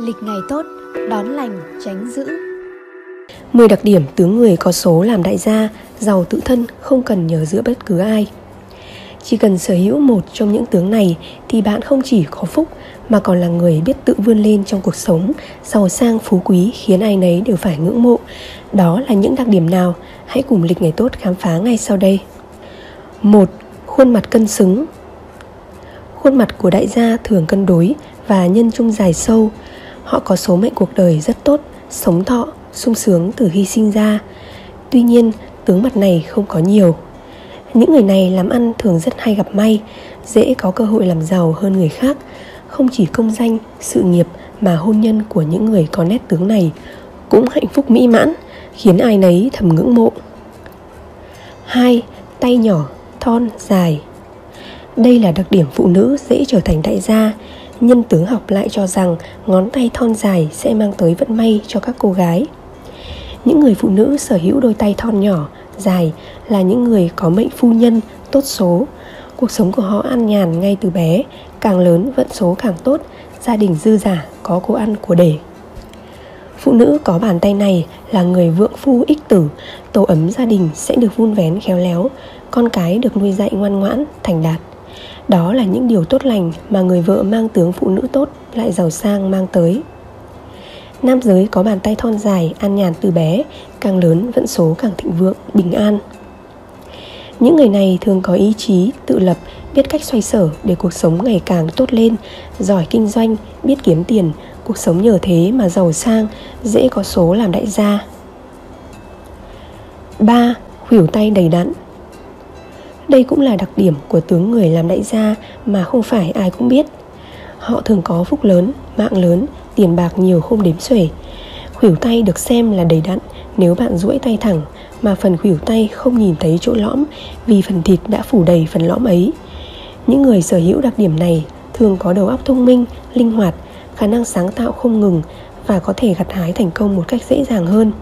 Lịch ngày tốt, đón lành, tránh dữ 10 đặc điểm tướng người có số làm đại gia, giàu tự thân, không cần nhờ giữa bất cứ ai. Chỉ cần sở hữu một trong những tướng này thì bạn không chỉ có phúc mà còn là người biết tự vươn lên trong cuộc sống, giàu sang phú quý khiến ai nấy đều phải ngưỡng mộ. Đó là những đặc điểm nào? Hãy cùng lịch ngày tốt khám phá ngay sau đây. 1. Khuôn mặt cân xứng Khuôn mặt của đại gia thường cân đối và nhân trung dài sâu. Họ có số mệnh cuộc đời rất tốt, sống thọ, sung sướng từ khi sinh ra. Tuy nhiên, tướng mặt này không có nhiều. Những người này làm ăn thường rất hay gặp may, dễ có cơ hội làm giàu hơn người khác. Không chỉ công danh, sự nghiệp mà hôn nhân của những người có nét tướng này cũng hạnh phúc mỹ mãn, khiến ai nấy thầm ngưỡng mộ. hai, Tay nhỏ, thon, dài Đây là đặc điểm phụ nữ dễ trở thành đại gia Nhân tướng học lại cho rằng ngón tay thon dài sẽ mang tới vận may cho các cô gái những người phụ nữ sở hữu đôi tay thon nhỏ, dài là những người có mệnh phu nhân, tốt số. Cuộc sống của họ ăn nhàn ngay từ bé, càng lớn vận số càng tốt, gia đình dư giả, có cô ăn của để. Phụ nữ có bàn tay này là người vượng phu ích tử, tổ ấm gia đình sẽ được vun vén khéo léo, con cái được nuôi dạy ngoan ngoãn, thành đạt. Đó là những điều tốt lành mà người vợ mang tướng phụ nữ tốt lại giàu sang mang tới. Nam giới có bàn tay thon dài, an nhàn từ bé, càng lớn vận số càng thịnh vượng, bình an. Những người này thường có ý chí, tự lập, biết cách xoay sở để cuộc sống ngày càng tốt lên, giỏi kinh doanh, biết kiếm tiền, cuộc sống nhờ thế mà giàu sang, dễ có số làm đại gia. 3. Khuỷu tay đầy đặn đây cũng là đặc điểm của tướng người làm đại gia mà không phải ai cũng biết. Họ thường có phúc lớn, mạng lớn, tiền bạc nhiều không đếm xuể. Khuỷu tay được xem là đầy đặn nếu bạn duỗi tay thẳng mà phần khuỷu tay không nhìn thấy chỗ lõm vì phần thịt đã phủ đầy phần lõm ấy. Những người sở hữu đặc điểm này thường có đầu óc thông minh linh hoạt khả năng sáng tạo không ngừng và có thể gặt hái thành công một cách dễ dàng hơn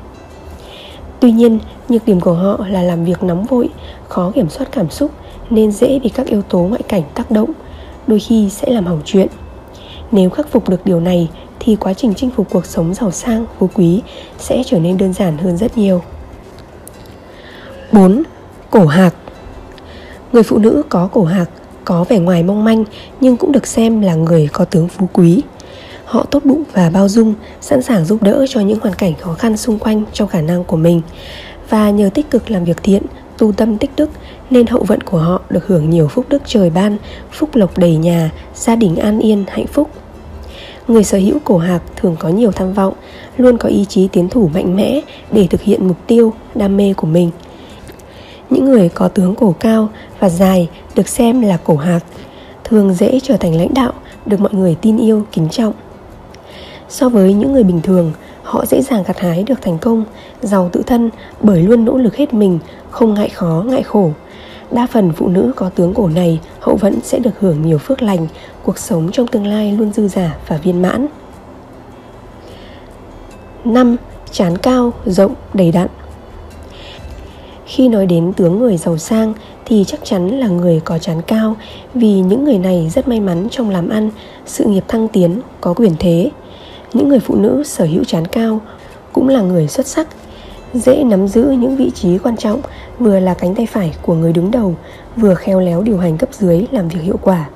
tuy nhiên nhược điểm của họ là làm việc nóng vội khó kiểm soát cảm xúc nên dễ bị các yếu tố ngoại cảnh tác động đôi khi sẽ làm hỏng chuyện nếu khắc phục được điều này thì quá trình chinh phục cuộc sống giàu sang, phú quý sẽ trở nên đơn giản hơn rất nhiều. 4. Cổ hạc Người phụ nữ có cổ hạc có vẻ ngoài mong manh nhưng cũng được xem là người có tướng phú quý. Họ tốt bụng và bao dung, sẵn sàng giúp đỡ cho những hoàn cảnh khó khăn xung quanh trong khả năng của mình. Và nhờ tích cực làm việc thiện, tu tâm tích đức nên hậu vận của họ được hưởng nhiều phúc đức trời ban, phúc lộc đầy nhà, gia đình an yên, hạnh phúc. Người sở hữu cổ hạc thường có nhiều tham vọng, luôn có ý chí tiến thủ mạnh mẽ để thực hiện mục tiêu, đam mê của mình. Những người có tướng cổ cao và dài được xem là cổ hạc, thường dễ trở thành lãnh đạo, được mọi người tin yêu, kính trọng. So với những người bình thường, họ dễ dàng gặt hái được thành công, giàu tự thân bởi luôn nỗ lực hết mình, không ngại khó, ngại khổ. Đa phần phụ nữ có tướng cổ này hậu vẫn sẽ được hưởng nhiều phước lành, cuộc sống trong tương lai luôn dư giả và viên mãn. 5. Chán cao, rộng, đầy đặn Khi nói đến tướng người giàu sang thì chắc chắn là người có chán cao vì những người này rất may mắn trong làm ăn, sự nghiệp thăng tiến, có quyền thế. Những người phụ nữ sở hữu chán cao cũng là người xuất sắc. Dễ nắm giữ những vị trí quan trọng, vừa là cánh tay phải của người đứng đầu, vừa khéo léo điều hành cấp dưới làm việc hiệu quả.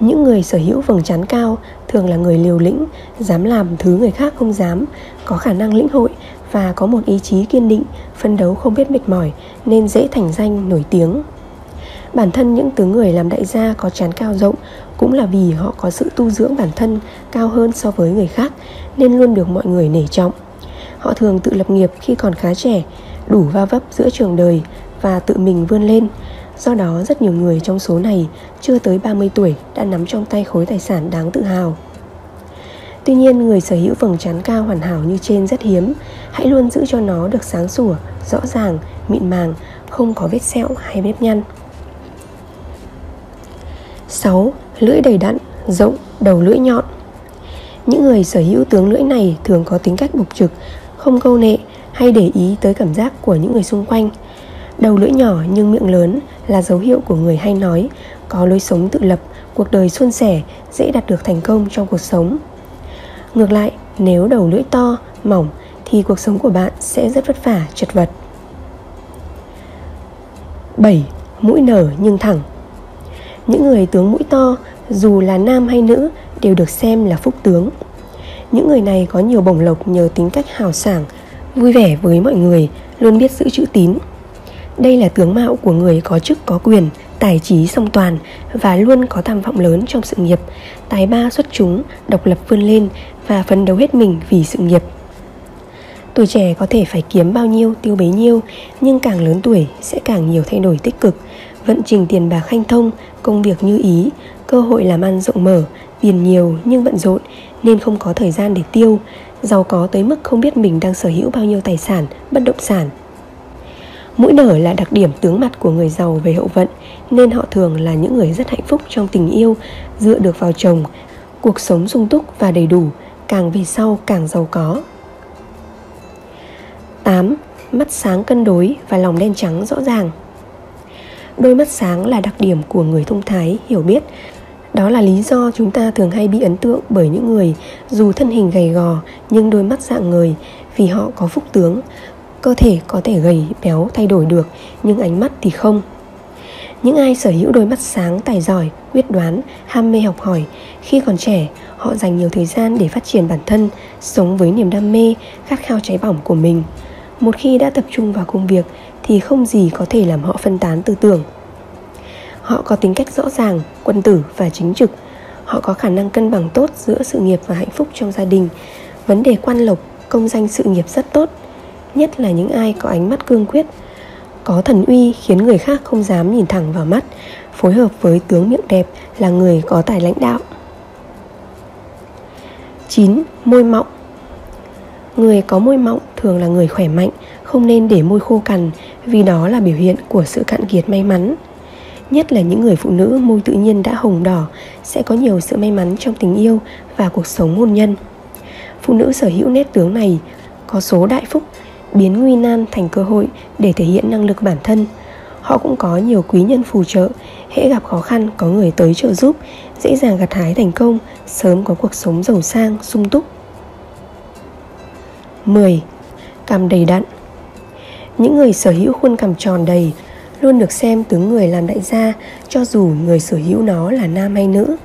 Những người sở hữu vầng trán cao thường là người liều lĩnh, dám làm thứ người khác không dám, có khả năng lĩnh hội và có một ý chí kiên định phân đấu không biết mệt mỏi nên dễ thành danh, nổi tiếng bản thân những tướng người làm đại gia có chán cao rộng cũng là vì họ có sự tu dưỡng bản thân cao hơn so với người khác nên luôn được mọi người nể trọng Họ thường tự lập nghiệp khi còn khá trẻ, đủ va vấp giữa trường đời và tự mình vươn lên. Do đó rất nhiều người trong số này chưa tới 30 tuổi đã nắm trong tay khối tài sản đáng tự hào. Tuy nhiên, người sở hữu vầng trán cao hoàn hảo như trên rất hiếm. Hãy luôn giữ cho nó được sáng sủa, rõ ràng, mịn màng, không có vết sẹo hay nếp nhăn. 6. Lưỡi đầy đặn, rộng, đầu lưỡi nhọn Những người sở hữu tướng lưỡi này thường có tính cách bộc trực, không câu nệ hay để ý tới cảm giác của những người xung quanh đầu lưỡi nhỏ nhưng miệng lớn là dấu hiệu của người hay nói có lối sống tự lập cuộc đời suôn sẻ dễ đạt được thành công trong cuộc sống Ngược lại, nếu đầu lưỡi to, mỏng thì cuộc sống của bạn sẽ rất vất vả, chật vật. 7. Mũi nở nhưng thẳng những người tướng mũi to, dù là nam hay nữ, đều được xem là phúc tướng. Những người này có nhiều bổng lộc nhờ tính cách hào sảng, vui vẻ với mọi người, luôn biết giữ chữ tín. Đây là tướng mạo của người có chức có quyền, tài trí song toàn và luôn có tham vọng lớn trong sự nghiệp, tài ba xuất chúng, độc lập vươn lên và phấn đấu hết mình vì sự nghiệp. Tuổi trẻ có thể phải kiếm bao nhiêu tiêu bấy nhiêu, nhưng càng lớn tuổi sẽ càng nhiều thay đổi tích cực, vận trình tiền bạc hanh thông, công việc như ý, cơ hội làm ăn rộng mở, tiền nhiều nhưng bận rộn nên không có thời gian để tiêu, giàu có tới mức không biết mình đang sở hữu bao nhiêu tài sản, bất động sản. Mũi nở là đặc điểm tướng mặt của người giàu về hậu vận nên họ thường là những người rất hạnh phúc trong tình yêu, dựa được vào chồng, cuộc sống sung túc và đầy đủ, càng về sau càng giàu có. 8. Mắt sáng cân đối và lòng đen trắng rõ ràng Đôi mắt sáng là đặc điểm của người thông thái, hiểu biết đó là lý do chúng ta thường hay bị ấn tượng bởi những người dù thân hình gầy gò nhưng đôi mắt dạng người vì họ có phúc tướng. Cơ thể có thể gầy, béo thay đổi được nhưng ánh mắt thì không. Những ai sở hữu đôi mắt sáng, tài giỏi, quyết đoán, ham mê học hỏi, khi còn trẻ, họ dành nhiều thời gian để phát triển bản thân, sống với niềm đam mê, khát khao cháy bỏng của mình. Một khi đã tập trung vào công việc thì không gì có thể làm họ phân tán tư tưởng. Họ có tính cách rõ ràng, quân tử và chính trực. Họ có khả năng cân bằng tốt giữa sự nghiệp và hạnh phúc trong gia đình. Vấn đề quan lộc, công danh sự nghiệp rất tốt, nhất là những ai có ánh mắt cương quyết, có thần uy khiến người khác không dám nhìn thẳng vào mắt, phối hợp với tướng miệng đẹp là người có tài lãnh đạo. 9. Môi mọng Người có môi mọng thường là người khỏe mạnh, không nên để môi khô cằn vì đó là biểu hiện của sự cạn kiệt may mắn. Nhất là những người phụ nữ môi tự nhiên đã hồng đỏ sẽ có nhiều sự may mắn trong tình yêu và cuộc sống hôn nhân. Phụ nữ sở hữu nét tướng này có số đại phúc, biến nguy nan thành cơ hội để thể hiện năng lực bản thân. Họ cũng có nhiều quý nhân phù trợ, hễ gặp khó khăn có người tới trợ giúp, dễ dàng gặt hái thành công, sớm có cuộc sống giàu sang, sung túc. 10. Cằm đầy đặn những người sở hữu khuôn cằm tròn đầy luôn được xem tướng người làm đại gia cho dù người sở hữu nó là nam hay nữ.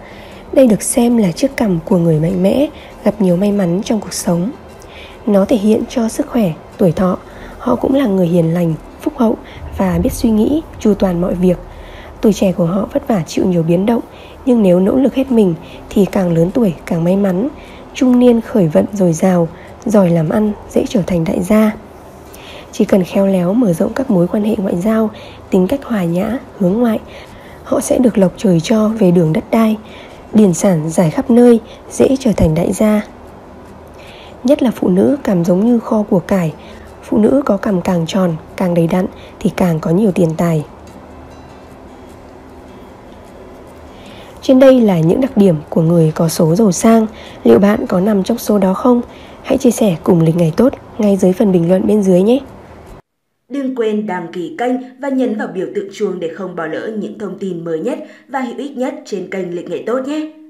Đây được xem là chiếc cằm của người mạnh mẽ, gặp nhiều may mắn trong cuộc sống. Nó thể hiện cho sức khỏe, tuổi thọ, họ cũng là người hiền lành, phúc hậu và biết suy nghĩ, chu toàn mọi việc. Tuổi trẻ của họ vất vả chịu nhiều biến động, nhưng nếu nỗ lực hết mình thì càng lớn tuổi càng may mắn, trung niên khởi vận dồi dào, giỏi làm ăn, dễ trở thành đại gia. Chỉ cần khéo léo mở rộng các mối quan hệ ngoại giao, tính cách hòa nhã, hướng ngoại, họ sẽ được lộc trời cho về đường đất đai, điển sản giải khắp nơi, dễ trở thành đại gia. Nhất là phụ nữ cảm giống như kho của cải, phụ nữ có cằm càng tròn, càng đầy đặn thì càng có nhiều tiền tài. Trên đây là những đặc điểm của người có số giàu sang, liệu bạn có nằm trong số đó không? Hãy chia sẻ cùng lịch ngày tốt ngay dưới phần bình luận bên dưới nhé. Đừng quên đăng ký kênh và nhấn vào biểu tượng chuông để không bỏ lỡ những thông tin mới nhất và hữu ích nhất trên kênh Lịch Nghệ Tốt nhé!